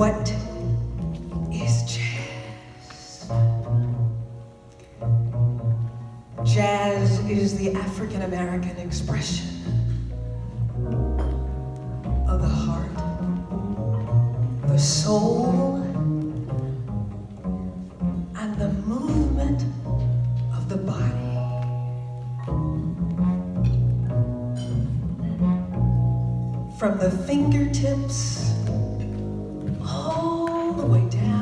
What is jazz? Jazz is the African American expression of the heart, the soul, and the movement of the body. From the fingertips the way down.